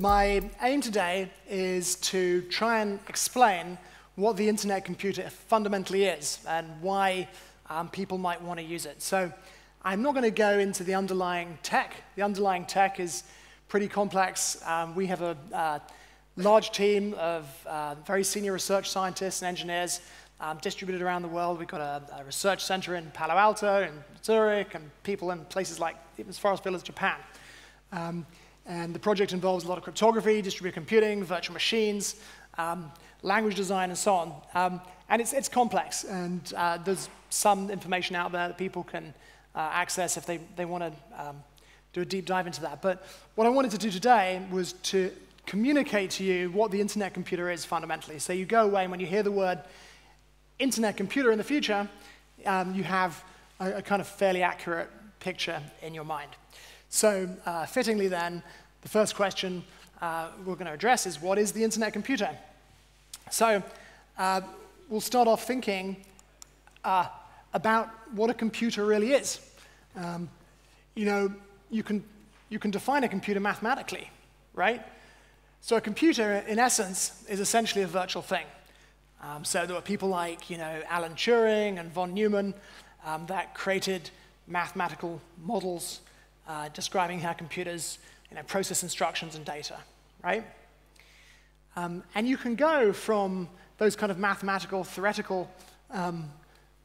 My aim today is to try and explain what the internet computer fundamentally is and why um, people might want to use it. So I'm not going to go into the underlying tech. The underlying tech is pretty complex. Um, we have a uh, large team of uh, very senior research scientists and engineers um, distributed around the world. We've got a, a, research center in Palo Alto and Zurich and people in places like even as far as Japan. Um, and the project involves a lot of cryptography, distributed computing, virtual machines, um, language design, and so on. Um, and it's, it's complex, and uh, there's some information out there that people can uh, access if they, they want to um, do a deep dive into that. But what I wanted to do today was to communicate to you what the internet computer is fundamentally. So you go away, and when you hear the word internet computer in the future, um, you have a, a, kind of fairly accurate picture in your mind. So uh, fittingly then, the first question uh, we're going to address is what is the internet computer? So uh, we'll start off thinking uh, about what a computer really is. Um, you know, you can, you can define a computer mathematically, right? So a computer, in essence, is essentially a virtual thing. Um, so there were people like, you know, Alan Turing and von Neumann um, that created mathematical models uh, describing how computers, you know, process instructions and data, right? Um, and you can go from those kind of mathematical, theoretical um,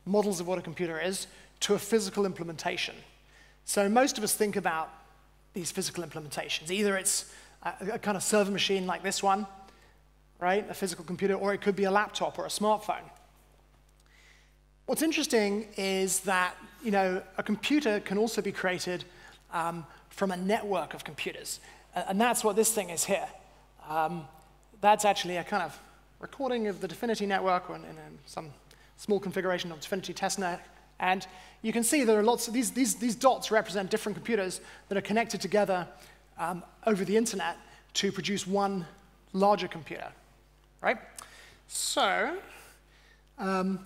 models of what a computer is to a physical implementation. So most of us think about these physical implementations. Either it's a, a kind of server machine like this one, right, a physical computer, or it could be a laptop or a smartphone. What's interesting is that you know, a computer can also be created um, from a network of computers. And that's what this thing is here. Um, that's actually a kind of recording of the DFINITY network or in, in some small configuration of DFINITY testnet. And you can see there are lots of these, these, these dots represent different computers that are connected together um, over the internet to produce one larger computer, right? So um,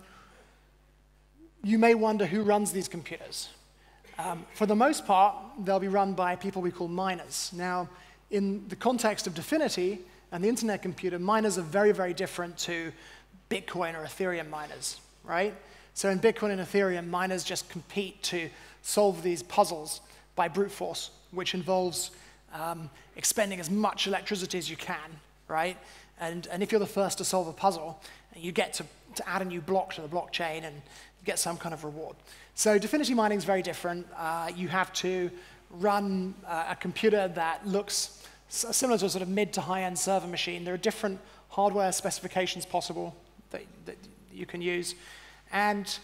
you may wonder who runs these computers. Um, for the most part, they'll be run by people we call miners. Now, in the context of DFINITY and the internet computer, miners are very, very different to Bitcoin or Ethereum miners, right? So in Bitcoin and Ethereum, miners just compete to solve these puzzles by brute force, which involves um, expending as much electricity as you can, right? And, and if you're the first to solve a puzzle, you get to, to add a new block to the blockchain and get some kind of reward. So DFINITY mining is very different. Uh, you have to run uh, a computer that looks similar to a sort of mid to high-end server machine. There are different hardware specifications possible that, that you can use. And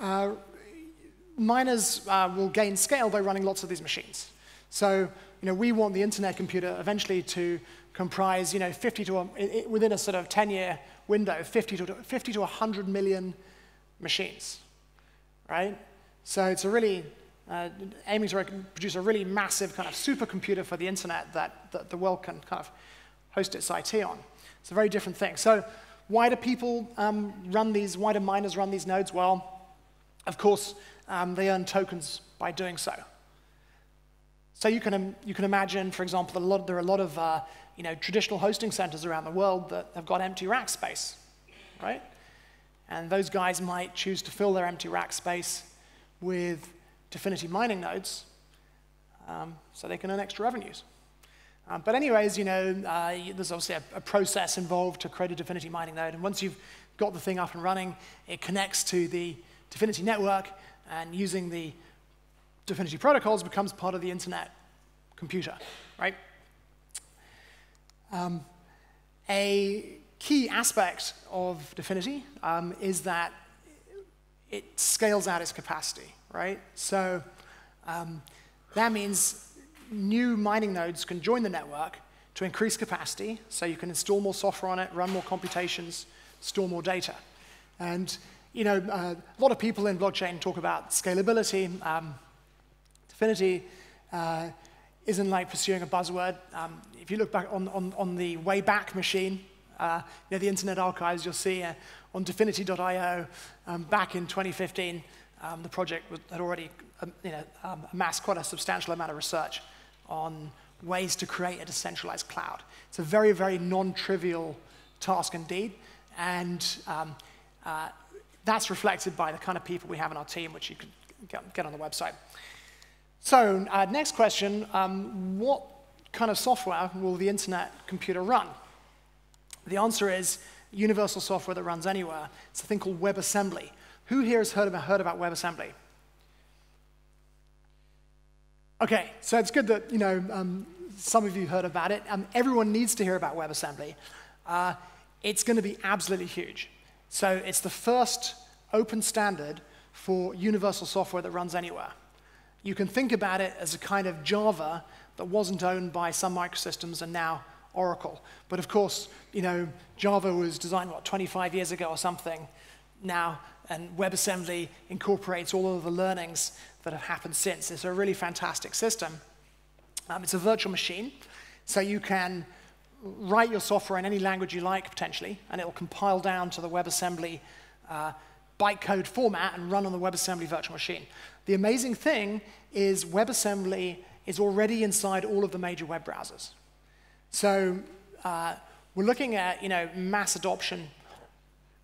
uh, miners uh, will gain scale by running lots of these machines. So, you know, we want the internet computer eventually to comprise, you know, 50 to, a, within a sort of 10-year window, 50 to, 50 to 100 million machines, right? So it's a really, uh, aiming to produce a really massive kind of supercomputer for the internet that, that the world can kind of host its IT on. It's a very different thing. So why do people um, run these, why do miners run these nodes? Well, of course, um, they earn tokens by doing so. So you can, you can imagine, for example, lot, there are a lot of uh, you know, traditional hosting centers around the world that have got empty rack space, right? And those guys might choose to fill their empty rack space with DFINITY mining nodes um, so they can earn extra revenues. Um, but anyways, you know, uh, there's obviously a, a, process involved to create a DFINITY mining node. And once you've got the thing up and running, it connects to the DFINITY network, and using the DFINITY protocols becomes part of the internet computer, right? Um, a key aspect of DFINITY um, is that it scales out its capacity, right? So um, that means new mining nodes can join the network to increase capacity, so you can install more software on it, run more computations, store more data. And you know, uh, a lot of people in blockchain talk about scalability. Um, DFINITY uh, isn't like pursuing a buzzword. Um, if you look back on, on, on the Wayback Machine, uh, the Internet Archives, you'll see uh, on DFINITY.io um, back in 2015, um, the project had already um, you know, um, amassed quite a substantial amount of research on ways to create a decentralized cloud. It's a very, very non-trivial task indeed, and um, uh, that's reflected by the kind of people we have in our team, which you can get on the website. So uh, next question, um, what kind of software will the internet computer run? The answer is universal software that runs anywhere. It's a thing called WebAssembly. Who here has heard about, heard about WebAssembly? Okay, so it's good that you know um, some of you heard about it. Um, everyone needs to hear about WebAssembly. Uh, it's going to be absolutely huge. So it's the first open standard for universal software that runs anywhere. You can think about it as a kind of Java that wasn't owned by Sun Microsystems and now Oracle. But of course, you know, Java was designed, what, 25 years ago or something now, and WebAssembly incorporates all of the learnings that have happened since. It's a really fantastic system. Um, it's a virtual machine, so you can write your software in any language you like, potentially, and it will compile down to the WebAssembly uh, bytecode format and run on the WebAssembly virtual machine. The amazing thing is WebAssembly is already inside all of the major web browsers. So uh, we're looking at you know, mass adoption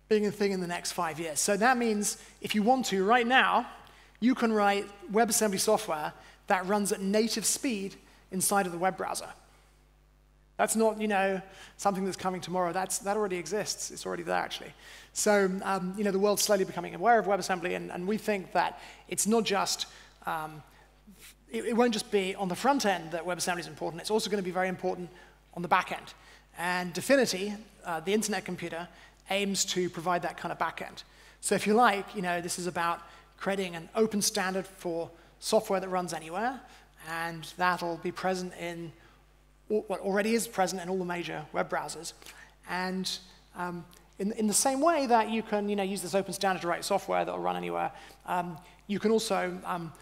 being a thing in the next five years. So that means if you want to, right now, you can write WebAssembly software that runs at native speed inside of the web browser. That's not, you know, something that's coming tomorrow. That's, that already exists. It's already there, actually. So, um, you know, the world's slowly becoming aware of WebAssembly, and, and we think that it's not just, um, it, it, won't just be on the front end that WebAssembly is important. It's also going to be very important on the back end. And Dfinity, uh, the internet computer, aims to provide that kind of back end. So if you like, you know, this is about creating an open standard for software that runs anywhere, and that'll be present in what already is present in all the major web browsers. And um, in, in, the same way that you can you know, use this open standard to write software that will run anywhere, um, you can also um,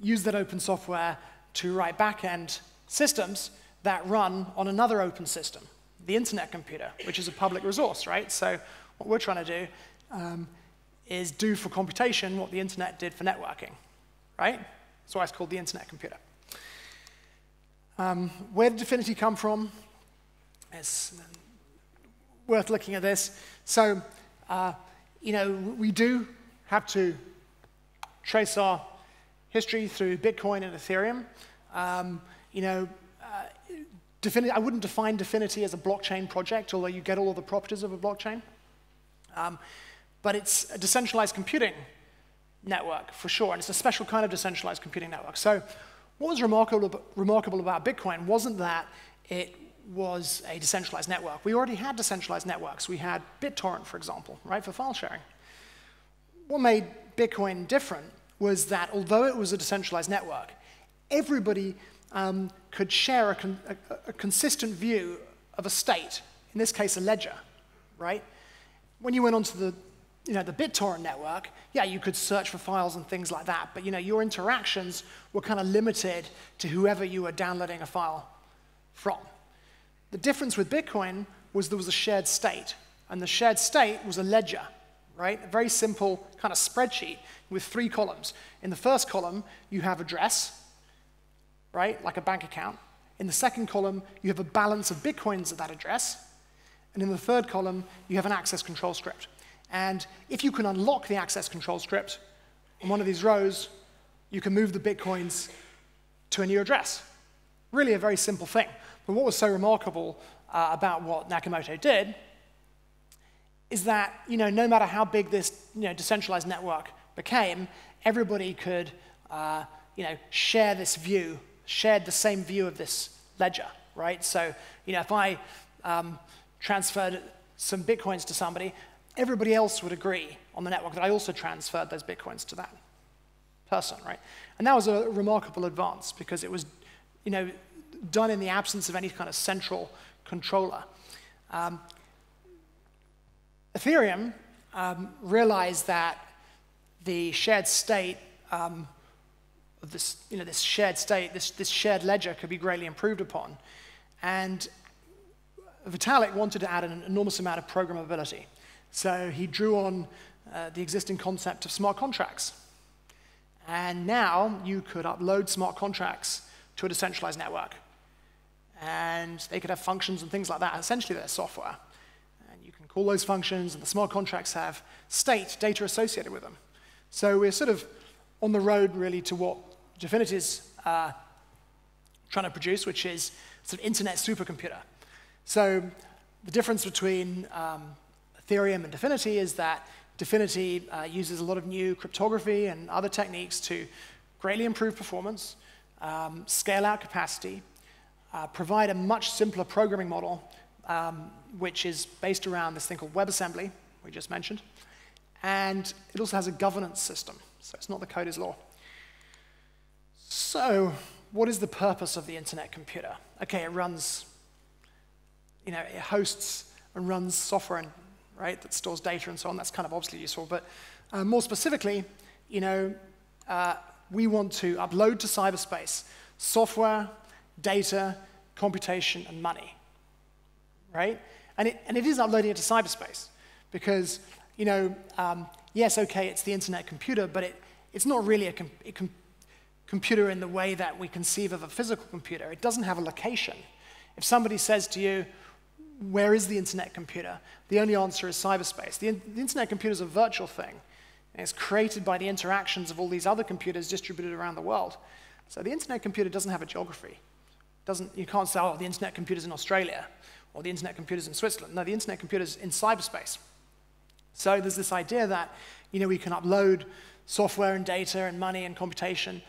use that open software to write back-end systems that run on another open system, the internet computer, which is a public resource, right? So what we're trying to do um, is do for computation what the internet did for networking, right? That's why it's called the internet computer. Um, where did Dfinity come from? It's worth looking at this. So, uh, you know, we do have to trace our history through Bitcoin and Ethereum. Um, you know, uh, I wouldn't define Dfinity as a blockchain project, although you get all of the properties of a blockchain. Um, but it's a decentralized computing network for sure, and it's a special kind of decentralized computing network. So what was remarkable, about Bitcoin wasn't that it was a decentralized network. We already had decentralized networks. We had BitTorrent, for example, right, for file sharing. What made Bitcoin different was that although it was a decentralized network, everybody um, could share a, con a, a consistent view of a state, in this case, a ledger, right? When you went onto the you know, the BitTorrent network, yeah, you could search for files and things like that, but you know, your interactions were kind of limited to whoever you were downloading a file from. The difference with Bitcoin was there was a shared state, and the shared state was a ledger, right? A very simple kind of spreadsheet with three columns. In the first column, you have address, right, like a bank account. In the second column, you have a balance of Bitcoins at that address. And in the third column, you have an access control script. And if you can unlock the access control script on one of these rows, you can move the bitcoins to a new address. Really a very simple thing. But what was so remarkable uh, about what Nakamoto did is that you know, no matter how big this you know, decentralized network became, everybody could uh, you know, share this view, shared the same view of this ledger, right? So you know, if I um, transferred some bitcoins to somebody, everybody else would agree on the network that I also transferred those bitcoins to that person, right? And that was a remarkable advance because it was, you know, done in the absence of any kind of central controller. Um, Ethereum um, realized that the shared state um, this, you know, this shared state, this, this shared ledger could be greatly improved upon. And Vitalik wanted to add an enormous amount of programmability. So he drew on uh, the existing concept of smart contracts. And now you could upload smart contracts to a decentralized network. and they could have functions and things like that. Essentially, they're software. And you can call those functions, and the smart contracts have state data associated with them. So we're sort of on the road, really, to what Dfinity's uh, trying to produce, which is sort of internet supercomputer. So the difference between um, Ethereum and Dfinity is that Dfinity uh, uses a lot of new cryptography and other techniques to greatly improve performance, um, scale out capacity, uh, provide a much simpler programming model, um, which is based around this thing called WebAssembly, we just mentioned. And it also has a governance system, so it's not the code is law. So, what is the purpose of the internet computer? Okay, it runs, you know, it hosts and runs software and, right, that stores data and so on. That's kind of obviously useful. But uh, more specifically, you know, uh, we want to upload to cyberspace software, data, computation, and money, right? And it, and it is uploading it to cyberspace because, you know, um, yes, okay, it's the internet computer, but it, it's not really a, com a com computer in the way that we conceive of a physical computer. It doesn't have a location. If somebody says to you, where is the internet computer? The only answer is cyberspace. The, the internet computer is a virtual thing. It's created by the interactions of all these other computers distributed around the world. So the internet computer doesn't have a geography. Doesn't, you can't say, oh, the internet computer's in Australia or the internet computer's in Switzerland. No, the internet computer's in cyberspace. So there's this idea that you know, we can upload software and data and money and computation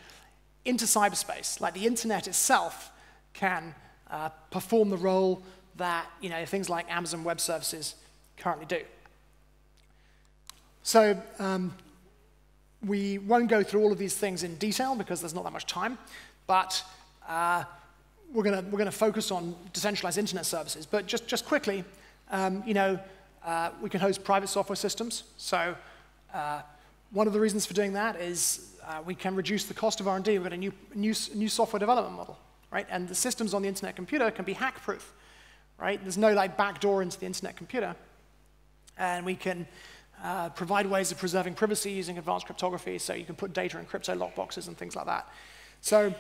into cyberspace. Like the internet itself can uh, perform the role that you know, things like Amazon Web Services currently do. So um, we won't go through all of these things in detail because there's not that much time, but uh, we're going we're gonna focus on decentralized internet services. But just, just quickly, um, you know, uh, we can host private software systems. So uh, one of the reasons for doing that is uh, we can reduce the cost of R&D. We've got a new, new, new software development model, right? And the systems on the internet computer can be hack-proof, right? There's no like backdoor into the internet computer. And we can uh, provide ways of preserving privacy using advanced cryptography, so you can put data in crypto lockboxes and things like that. So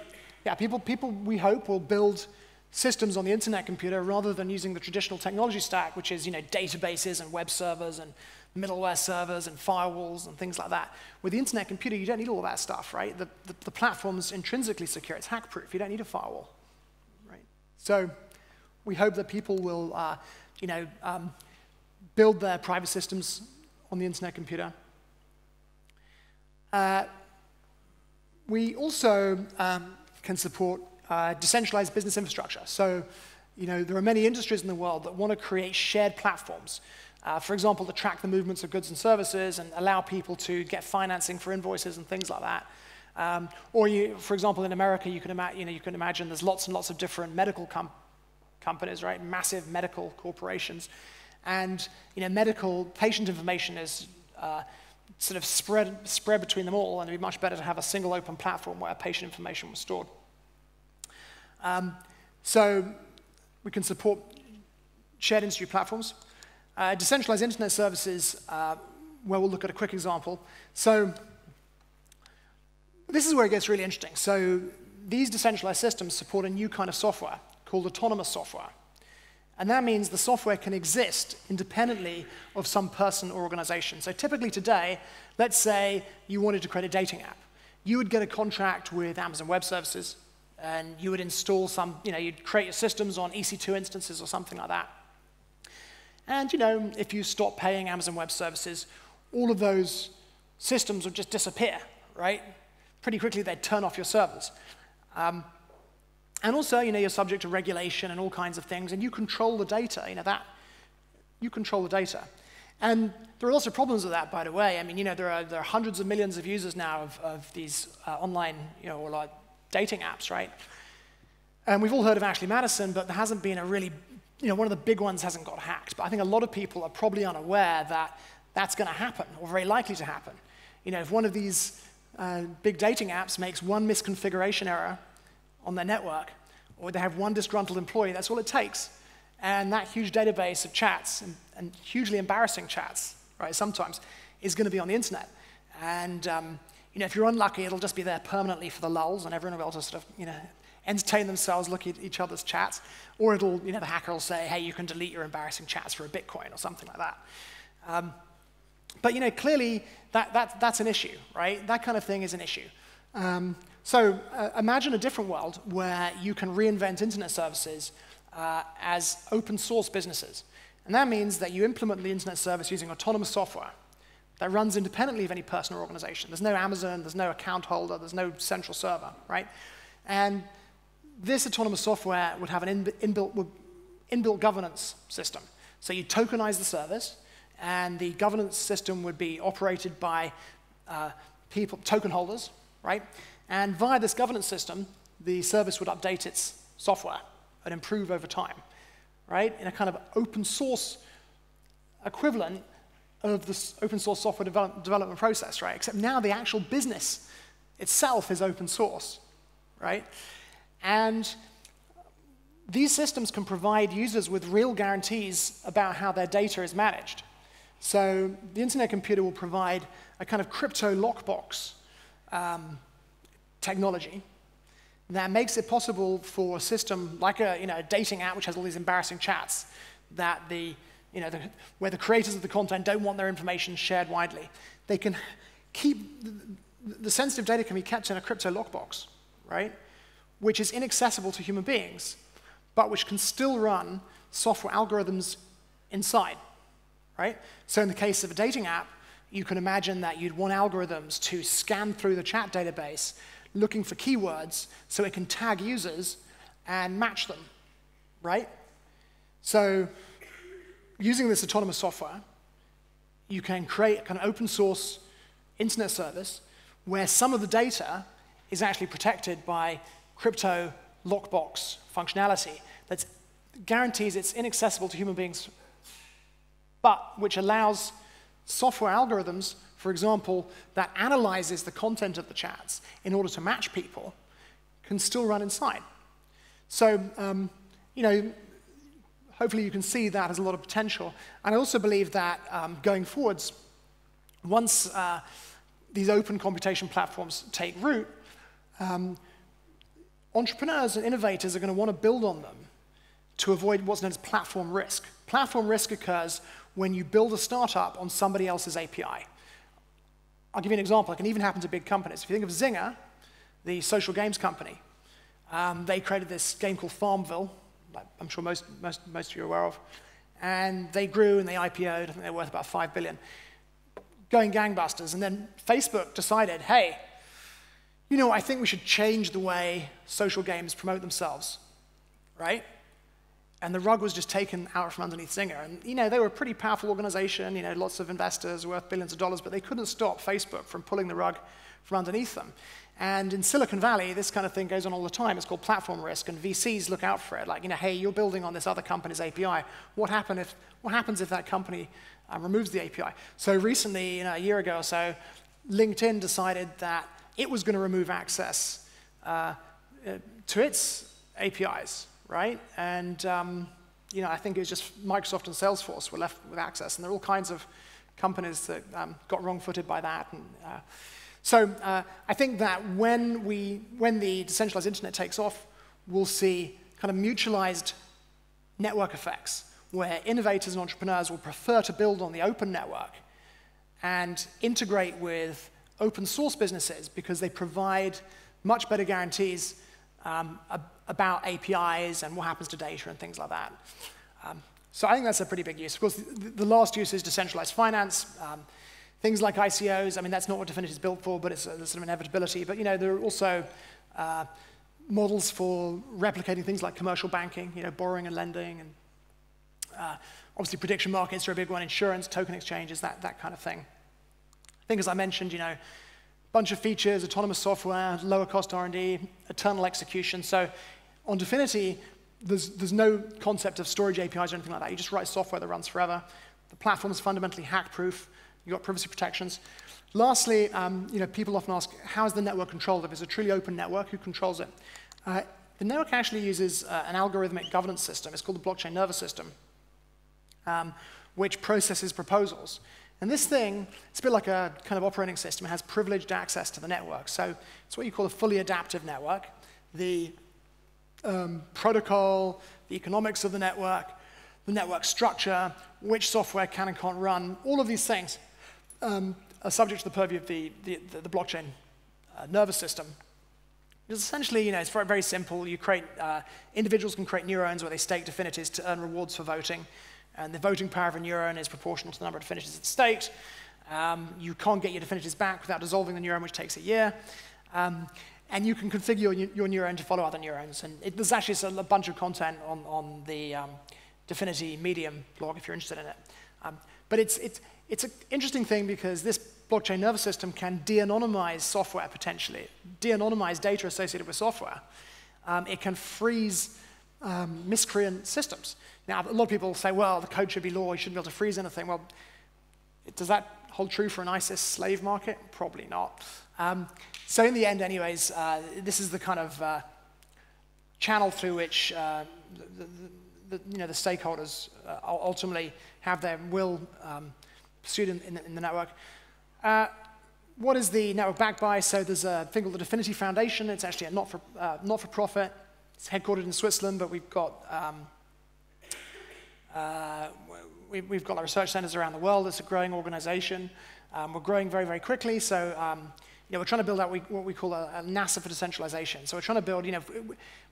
yeah, people, people, we hope, will build systems on the internet computer rather than using the traditional technology stack, which is you know, databases and web servers and middleware servers and firewalls and things like that. With the internet computer, you don't need all that stuff, right? The, the, the platform's intrinsically secure. It's hack-proof. You don't need a firewall, right? So we hope that people will, uh, you know, um, build their private systems on the internet computer. Uh, we also um, can support uh, decentralized business infrastructure. So, you know, there are many industries in the world that want to create shared platforms. Uh, for example, to track the movements of goods and services and allow people to get financing for invoices and things like that. Um, or, you, for example, in America, you can, you know, you can imagine there's lots and lots of different medical com companies, right? Massive medical corporations. And, you know, medical patient information is uh, sort of spread, spread between them all, and it'd be much better to have a single open platform where patient information was stored. Um, so we can support shared industry platforms. Uh, decentralized internet services, uh, where we'll look at a quick example. So this is where it gets really interesting. So these decentralized systems support a new kind of software called autonomous software. And that means the software can exist independently of some person or organization. So typically today, let's say you wanted to create a dating app. You would get a contract with Amazon Web Services, and you would install some, you know, you'd create your systems on EC2 instances or something like that. And, you know, if you stop paying Amazon Web Services, all of those systems would just disappear, right? Pretty quickly, they'd turn off your servers. Um, and also, you know, you're subject to regulation and all kinds of things, and you control the data, you know, that, you control the data. And there are lots of problems with that, by the way. I mean, you know, there are, there are hundreds of millions of users now of, of these uh, online, you know, or like dating apps, right? And we've all heard of Ashley Madison, but there hasn't been a really, you know, one of the big ones hasn't got hacked. But I think a lot of people are probably unaware that that's going to happen, or very likely to happen. You know, if one of these uh, big dating apps makes one misconfiguration error, on their network, or they have one disgruntled employee, that's all it takes. And that huge database of chats, and, and hugely embarrassing chats, right, sometimes, is going to be on the internet. And um, you know, if you're unlucky, it'll just be there permanently for the lulls, and everyone will be able to sort of you know, entertain themselves looking at each other's chats, or it'll, you know, the hacker will say, hey, you can delete your embarrassing chats for a Bitcoin or something like that. Um, but, you know, clearly that, that, that's an issue, right? That kind of thing is an issue. Um, so uh, imagine a different world where you can reinvent internet services uh, as open source businesses. And that means that you implement the internet service using autonomous software that runs independently of any person or organization. There's no Amazon, there's no account holder, there's no central server, right? And this autonomous software would have an inbuilt, inbuilt governance system. So you tokenize the service, and the governance system would be operated by uh, people, token holders, right? And via this governance system, the service would update its software and improve over time, right? In a kind of open source equivalent of the open source software develop development process, right? Except now the actual business itself is open source, right? And these systems can provide users with real guarantees about how their data is managed. So the Internet computer will provide a kind of crypto lockbox um, technology that makes it possible for a system like a, you know, a dating app which has all these embarrassing chats that the, you know, the, where the creators of the content don't want their information shared widely. They can keep, the, the sensitive data can be kept in a crypto lockbox, right? Which is inaccessible to human beings, but which can still run software algorithms inside, right? So in the case of a dating app, you can imagine that you'd want algorithms to scan through the chat database looking for keywords so it can tag users and match them, right? So using this autonomous software, you can create a kind of open source internet service where some of the data is actually protected by crypto lockbox functionality that guarantees it's inaccessible to human beings, but which allows software algorithms for example, that analyzes the content of the chats in order to match people, can still run inside. So, um, you know, hopefully you can see that has a lot of potential. And I also believe that um, going forwards, once uh, these open computation platforms take root, um, entrepreneurs and innovators are going to want to build on them to avoid what's known as platform risk. Platform risk occurs when you build a startup on somebody else's API. I'll give you an example. It can even happen to big companies. If you think of Zynga, the social games company, um, they created this game called Farmville, like I'm sure most, most, most of you are aware of. And they grew and they IPO'd. I think they're worth about 5 billion. Going gangbusters. And then Facebook decided, hey, you know, I think we should change the way social games promote themselves, right? And the rug was just taken out from underneath Zynga. And, you know, they were a pretty powerful organization, you know, lots of investors worth billions of dollars, but they couldn't stop Facebook from pulling the rug from underneath them. And in Silicon Valley, this kind of thing goes on all the time. It's called platform risk, and VCs look out for it. Like, you know, hey, you're building on this other company's API. What, happen if, what happens if that company uh, removes the API? So recently, you know, a year ago or so, LinkedIn decided that it was going to remove access uh, to its APIs right? And um, you know, I think it was just Microsoft and Salesforce were left with access, and there are all kinds of companies that um, got wrong-footed by that. And, uh, so uh, I think that when, we, when the decentralized internet takes off, we'll see kind of mutualized network effects, where innovators and entrepreneurs will prefer to build on the open network and integrate with open source businesses because they provide much better guarantees um, about APIs and what happens to data and things like that. Um, so I think that's a pretty big use. Of course, the, the last use is decentralized finance. Um, things like ICOs, I mean, that's not what DFINITY is built for, but it's a, sort of inevitability. But, you know, there are also uh, models for replicating things like commercial banking, you know, borrowing and lending. And uh, obviously prediction markets are a big one, insurance, token exchanges, that, that kind of thing. I think, as I mentioned, you know, bunch of features, autonomous software, lower cost R&D, eternal execution. So on DFINITY, there's, there's no concept of storage APIs or anything like that. You just write software that runs forever. The platform is fundamentally hack-proof. You've got privacy protections. Lastly, um, you know, people often ask, how is the network controlled? If it's a truly open network, who controls it? Uh, the network actually uses uh, an algorithmic governance system. It's called the blockchain nervous system, um, which processes proposals. And this thing, it's a bit like a kind of operating system. It has privileged access to the network. So it's what you call a fully adaptive network. The um, protocol, the economics of the network, the network structure, which software can and can't run, all of these things um, are subject to the purview of the, the, the blockchain uh, nervous system. It's essentially, you know, it's very, very simple. You create, uh, individuals can create neurons where they stake definities to earn rewards for voting. And the voting power of a neuron is proportional to the number of definities it's staked. Um, you can't get your definities back without dissolving the neuron, which takes a year. Um, and you can configure your, your, neuron to follow other neurons. And it, there's actually a, bunch of content on, on the um, Dfinity Medium blog if you're interested in it. Um, but it's, it's, it's an interesting thing because this blockchain nervous system can de-anonymize software potentially, de-anonymize data associated with software. Um, it can freeze um, miscreant systems. Now, a lot of people say, well, the code should be law, you shouldn't be able to freeze anything. Well, does that hold true for an ISIS slave market? Probably not. Um, so in the end, anyways, uh, this is the kind of uh, channel through which uh, the, the, the, you know, the stakeholders uh, ultimately have their will um, pursued in, in, in, the network. Uh, what is the network backed by? So there's a thing called the DFINITY Foundation. It's actually a not-for-profit. Uh, not for profit. It's headquartered in Switzerland, but we've got um, we, have got our research centers around the world. It's a growing organization. Um, we're growing very, very quickly. So um, you know, we're trying to build out what we call a, a, NASA for decentralization. So we're trying to build, you know,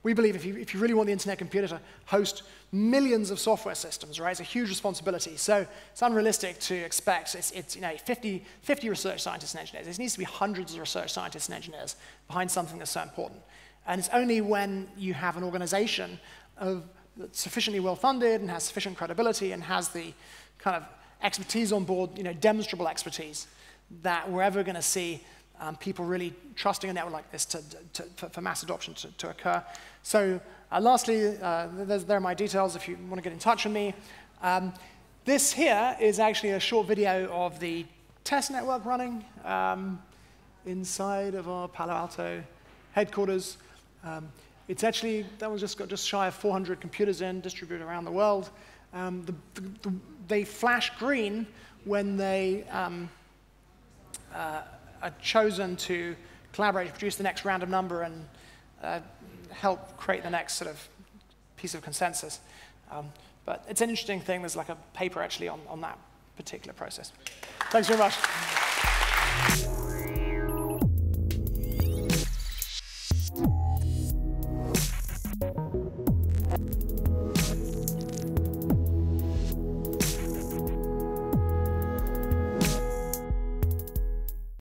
we believe if you, if you really want the internet computer to host millions of software systems, right, it's a huge responsibility. So it's unrealistic to expect it's, it's you know, 50, 50 research scientists and engineers. There needs to be hundreds of research scientists and engineers behind something that's so important. And it's only when you have an organization of that's sufficiently well funded and has sufficient credibility and has the kind of expertise on board, you know, demonstrable expertise, that we're ever going to see um, people really trusting a network like this to, to, for, for, mass adoption to, to occur. So uh, lastly, uh, there are my details if you want to get in touch with me. Um, this here is actually a short video of the test network running um, inside of our Palo Alto headquarters. Um, it's actually, that was just got just shy of 400 computers in, distributed around the world. Um, the, the, the, they flash green when they um, uh, are chosen to collaborate produce the next random number and uh, help create the next sort of piece of consensus. Um, but it's an interesting thing. There's like a paper actually on, on that particular process. Thanks very much.